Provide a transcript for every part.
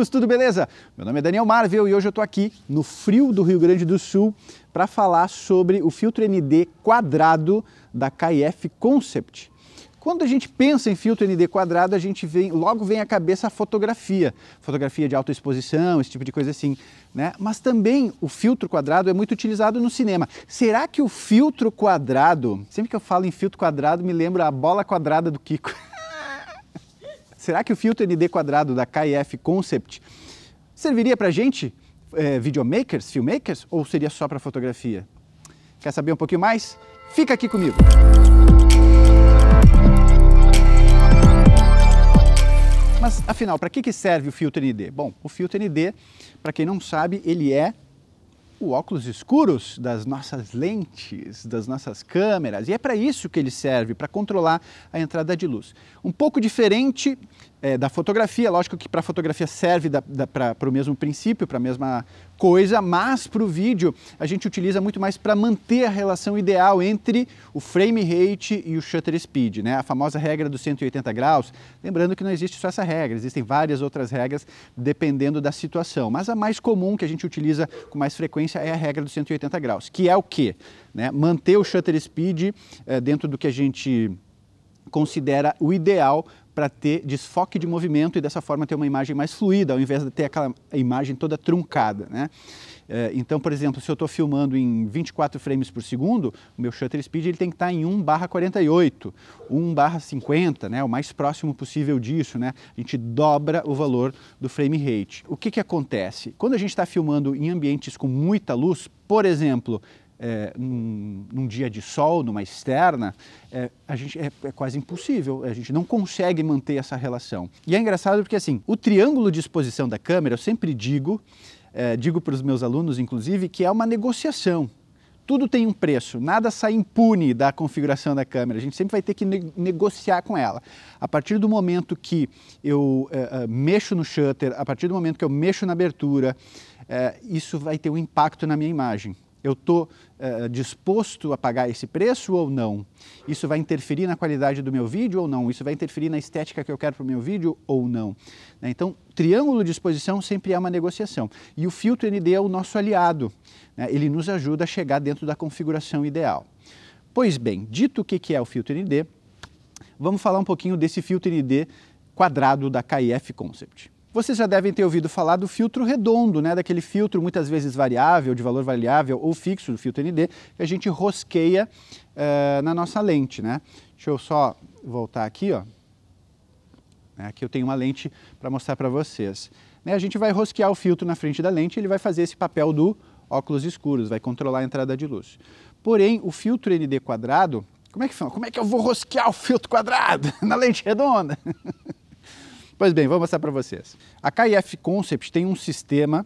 Loucos, tudo beleza? Meu nome é Daniel Marvel e hoje eu estou aqui no frio do Rio Grande do Sul para falar sobre o filtro ND quadrado da KF Concept. Quando a gente pensa em filtro ND quadrado, a gente vem, logo vem à cabeça a fotografia, fotografia de alta exposição, esse tipo de coisa assim, né? Mas também o filtro quadrado é muito utilizado no cinema. Será que o filtro quadrado, sempre que eu falo em filtro quadrado, me lembra a bola quadrada do Kiko. Será que o filtro ND quadrado da KF Concept serviria para gente, é, videomakers, filmmakers, ou seria só para fotografia? Quer saber um pouquinho mais? Fica aqui comigo! Mas afinal, para que, que serve o filtro ND? Bom, o filtro ND, para quem não sabe, ele é o óculos escuros das nossas lentes, das nossas câmeras, e é para isso que ele serve, para controlar a entrada de luz. Um pouco diferente é, da fotografia, lógico que para fotografia serve para o mesmo princípio, para a mesma coisa, mas para o vídeo a gente utiliza muito mais para manter a relação ideal entre o frame rate e o shutter speed, né? a famosa regra dos 180 graus. Lembrando que não existe só essa regra, existem várias outras regras dependendo da situação, mas a mais comum que a gente utiliza com mais frequência é a regra dos 180 graus, que é o quê? Né? Manter o shutter speed é, dentro do que a gente considera o ideal para ter desfoque de movimento e dessa forma ter uma imagem mais fluida, ao invés de ter aquela imagem toda truncada. Né? É, então, por exemplo, se eu estou filmando em 24 frames por segundo, o meu shutter speed ele tem que estar tá em 1 barra 48, 1 barra 50, né? o mais próximo possível disso. Né? A gente dobra o valor do frame rate. O que, que acontece? Quando a gente está filmando em ambientes com muita luz, por exemplo, é, num, num, dia de sol, numa externa, é, a gente, é, é, quase impossível, a gente não consegue manter essa relação. E é engraçado porque assim, o triângulo de exposição da câmera, eu sempre digo, é, digo para os meus alunos inclusive, que é uma negociação. Tudo tem um preço, nada sai impune da configuração da câmera, a gente sempre vai ter que ne negociar com ela. A partir do momento que eu é, é, mexo no shutter, a partir do momento que eu mexo na abertura, isso vai ter um impacto na minha imagem eu estou uh, disposto a pagar esse preço ou não? Isso vai interferir na qualidade do meu vídeo ou não? Isso vai interferir na estética que eu quero para o meu vídeo ou não? Né? Então, triângulo de exposição sempre é uma negociação. E o filtro ND é o nosso aliado. Né? Ele nos ajuda a chegar dentro da configuração ideal. Pois bem, dito o que é o filtro ND, vamos falar um pouquinho desse filtro ND quadrado da KIF Concept. Vocês já devem ter ouvido falar do filtro redondo, né? daquele filtro muitas vezes variável, de valor variável ou fixo do filtro ND, que a gente rosqueia uh, na nossa lente. Né? Deixa eu só voltar aqui. Ó. É, aqui eu tenho uma lente para mostrar para vocês. Né? A gente vai rosquear o filtro na frente da lente e ele vai fazer esse papel do óculos escuros, vai controlar a entrada de luz. Porém, o filtro ND quadrado, como é que, como é que eu vou rosquear o filtro quadrado na lente redonda? Pois bem, vou mostrar para vocês. A KIF Concept tem um sistema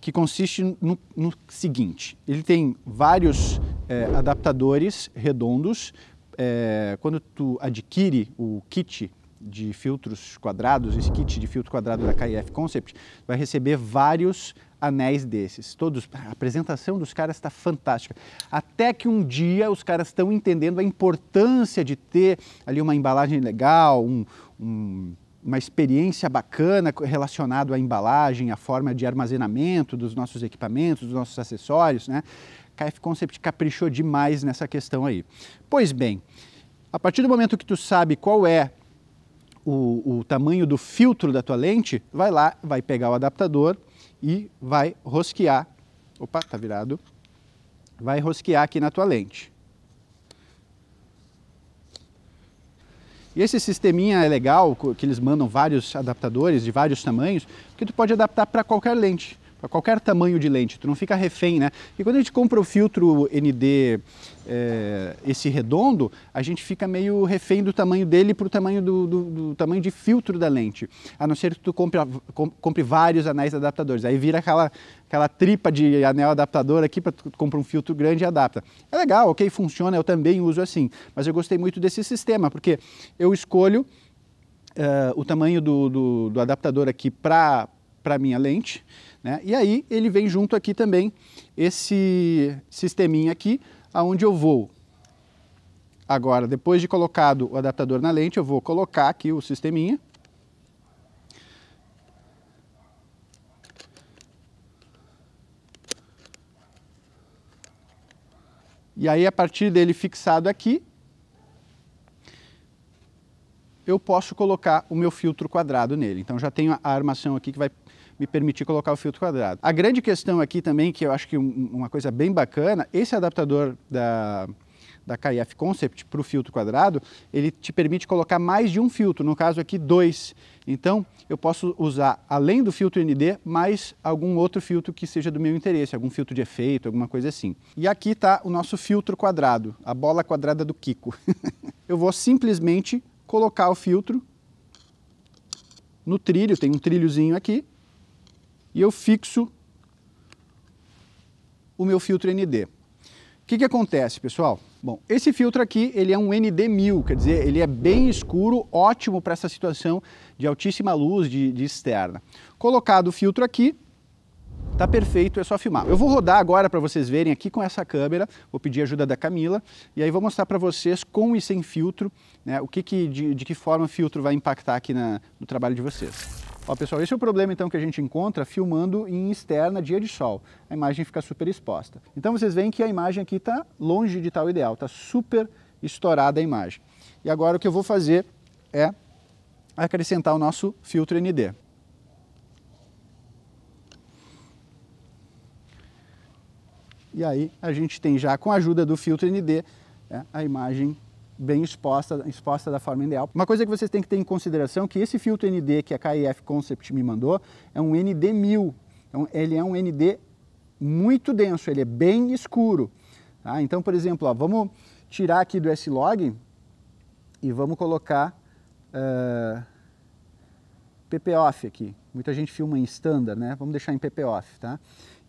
que consiste no, no seguinte, ele tem vários é, adaptadores redondos, é, quando tu adquire o kit de filtros quadrados, esse kit de filtro quadrado da KIF Concept, vai receber vários anéis desses. Todos, a apresentação dos caras está fantástica. Até que um dia os caras estão entendendo a importância de ter ali uma embalagem legal, um, um uma experiência bacana relacionado à embalagem, à forma de armazenamento dos nossos equipamentos, dos nossos acessórios, né? KF Concept caprichou demais nessa questão aí. Pois bem, a partir do momento que tu sabe qual é o, o tamanho do filtro da tua lente, vai lá, vai pegar o adaptador e vai rosquear, opa, tá virado, vai rosquear aqui na tua lente. E esse sisteminha é legal, que eles mandam vários adaptadores de vários tamanhos, porque tu pode adaptar para qualquer lente, para qualquer tamanho de lente, tu não fica refém, né? E quando a gente compra o filtro ND, é, esse redondo, a gente fica meio refém do tamanho dele para o tamanho do, do, do, tamanho de filtro da lente, a não ser que tu compre, compre vários anéis adaptadores, aí vira aquela, aquela tripa de anel adaptador aqui para tu um filtro grande e adapta. É legal, ok, funciona, eu também uso assim, mas eu gostei muito desse sistema, porque eu escolho uh, o tamanho do, do, do adaptador aqui para para a minha lente. Né? E aí ele vem junto aqui também esse sisteminha aqui, aonde eu vou. Agora, depois de colocado o adaptador na lente, eu vou colocar aqui o sisteminha. E aí, a partir dele fixado aqui, eu posso colocar o meu filtro quadrado nele. Então já tenho a armação aqui que vai me permitir colocar o filtro quadrado. A grande questão aqui também, que eu acho que uma coisa bem bacana, esse adaptador da, da KF Concept para o filtro quadrado, ele te permite colocar mais de um filtro, no caso aqui dois. Então eu posso usar, além do filtro ND, mais algum outro filtro que seja do meu interesse, algum filtro de efeito, alguma coisa assim. E aqui está o nosso filtro quadrado, a bola quadrada do Kiko. eu vou simplesmente colocar o filtro no trilho, tem um trilhozinho aqui, e eu fixo o meu filtro ND. O que, que acontece, pessoal? Bom, esse filtro aqui, ele é um ND1000, quer dizer, ele é bem escuro, ótimo para essa situação de altíssima luz de, de externa. Colocado o filtro aqui, Tá perfeito, é só filmar. Eu vou rodar agora para vocês verem aqui com essa câmera, vou pedir ajuda da Camila, e aí vou mostrar para vocês com e sem filtro, né, o que, que de, de, que forma o filtro vai impactar aqui na, no trabalho de vocês. Ó, pessoal, esse é o problema então que a gente encontra filmando em externa dia de sol. A imagem fica super exposta. Então vocês veem que a imagem aqui está longe de o ideal, está super estourada a imagem. E agora o que eu vou fazer é acrescentar o nosso filtro ND. E aí a gente tem já com a ajuda do filtro ND é, a imagem bem exposta, exposta da forma ideal. Uma coisa que vocês têm que ter em consideração é que esse filtro ND que a KIF Concept me mandou é um ND1000. Então, ele é um ND muito denso, ele é bem escuro. Tá? Então, por exemplo, ó, vamos tirar aqui do S-Log e vamos colocar uh, PPOff aqui. Muita gente filma em standard, né? Vamos deixar em PPOff, tá?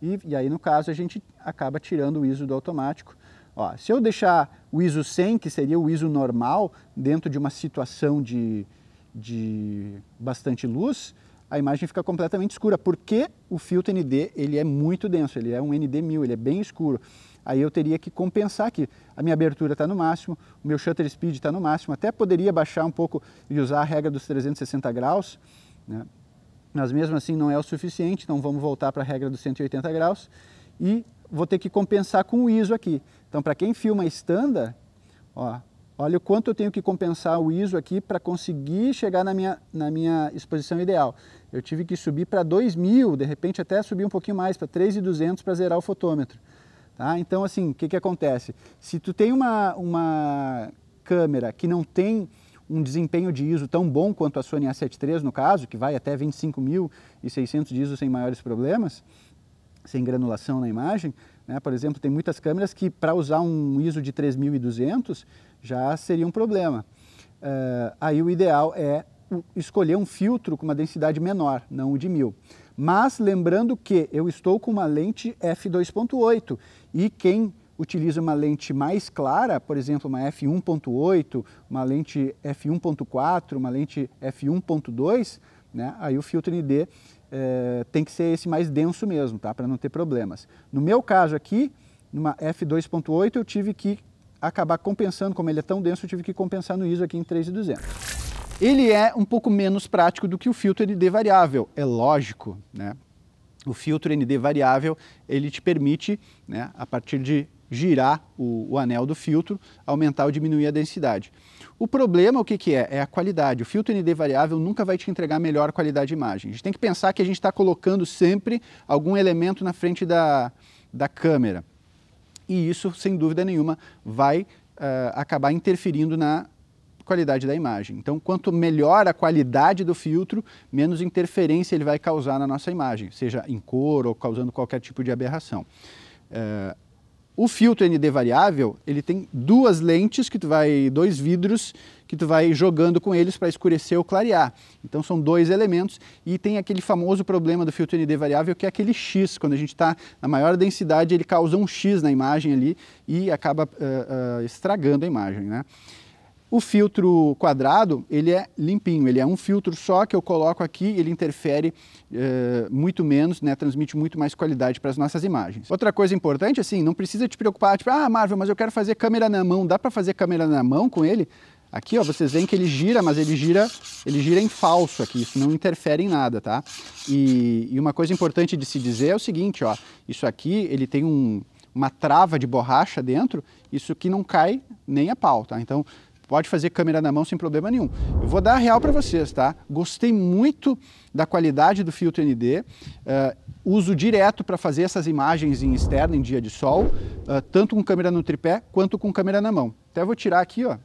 E, e aí, no caso, a gente acaba tirando o ISO do automático Ó, se eu deixar o ISO 100, que seria o ISO normal, dentro de uma situação de, de bastante luz, a imagem fica completamente escura, porque o filtro ND ele é muito denso, ele é um ND1000, ele é bem escuro. Aí eu teria que compensar aqui. A minha abertura está no máximo, o meu shutter speed está no máximo, até poderia baixar um pouco e usar a regra dos 360 graus, né? mas mesmo assim não é o suficiente, então vamos voltar para a regra dos 180 graus e vou ter que compensar com o ISO aqui. Então, para quem filma standard, ó, olha o quanto eu tenho que compensar o ISO aqui para conseguir chegar na minha, na minha exposição ideal. Eu tive que subir para 2.000, de repente até subir um pouquinho mais, para 3.200 para zerar o fotômetro. Tá? Então, assim, o que, que acontece? Se tu tem uma, uma câmera que não tem um desempenho de ISO tão bom quanto a Sony A7 III, no caso, que vai até 25.600 de ISO sem maiores problemas, sem granulação na imagem. Né? Por exemplo, tem muitas câmeras que para usar um ISO de 3200 já seria um problema. Uh, aí o ideal é escolher um filtro com uma densidade menor, não o de 1000. Mas lembrando que eu estou com uma lente f2.8 e quem utiliza uma lente mais clara, por exemplo, uma f1.8, uma lente f1.4, uma lente f1.2, né, aí o filtro ND é, tem que ser esse mais denso mesmo, tá? Para não ter problemas. No meu caso aqui, numa f2.8, eu tive que acabar compensando, como ele é tão denso, eu tive que compensar no ISO aqui em 3200. Ele é um pouco menos prático do que o filtro ND variável, é lógico, né? O filtro ND variável, ele te permite, né, a partir de girar o, o anel do filtro, aumentar ou diminuir a densidade. O problema, o que, que é? É a qualidade. O filtro ND variável nunca vai te entregar melhor qualidade de imagem. A gente tem que pensar que a gente está colocando sempre algum elemento na frente da, da câmera. E isso, sem dúvida nenhuma, vai uh, acabar interferindo na qualidade da imagem. Então, quanto melhor a qualidade do filtro, menos interferência ele vai causar na nossa imagem, seja em cor ou causando qualquer tipo de aberração. Uh, o filtro ND variável, ele tem duas lentes que tu vai, dois vidros que tu vai jogando com eles para escurecer ou clarear. Então são dois elementos e tem aquele famoso problema do filtro ND variável que é aquele X, quando a gente está na maior densidade ele causa um X na imagem ali e acaba uh, uh, estragando a imagem, né? O filtro quadrado, ele é limpinho, ele é um filtro só que eu coloco aqui, ele interfere uh, muito menos, né, transmite muito mais qualidade para as nossas imagens. Outra coisa importante, assim, não precisa te preocupar, tipo, ah, Marvel, mas eu quero fazer câmera na mão, dá para fazer câmera na mão com ele? Aqui, ó, vocês veem que ele gira, mas ele gira, ele gira em falso aqui, isso não interfere em nada, tá? E, e uma coisa importante de se dizer é o seguinte, ó, isso aqui, ele tem um, uma trava de borracha dentro, isso aqui não cai nem a pau, tá? Então pode fazer câmera na mão sem problema nenhum. Eu vou dar a real para vocês, tá? Gostei muito da qualidade do filtro ND, uh, eh, uso direto para fazer essas imagens em externa, em dia de sol, uh, tanto com câmera no tripé quanto com câmera na mão. Até vou tirar aqui, ó.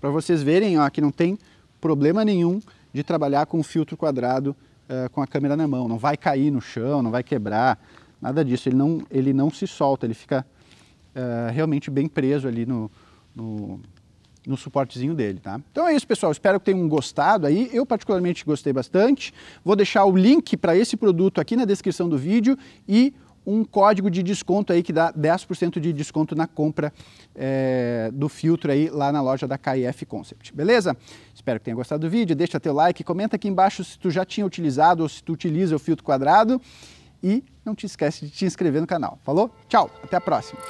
Para vocês verem, ó, que não tem problema nenhum de trabalhar com o filtro quadrado uh, com a câmera na mão. Não vai cair no chão, não vai quebrar, nada disso. Ele não, ele não se solta, ele fica uh, realmente bem preso ali no, no, no, suportezinho dele, tá? Então é isso, pessoal. Espero que tenham gostado aí. Eu particularmente gostei bastante. Vou deixar o link para esse produto aqui na descrição do vídeo e um código de desconto aí que dá 10% de desconto na compra é, do filtro aí lá na loja da KF Concept, beleza? Espero que tenha gostado do vídeo, deixa teu like, comenta aqui embaixo se tu já tinha utilizado ou se tu utiliza o filtro quadrado e não te esquece de te inscrever no canal. Falou? Tchau, até a próxima!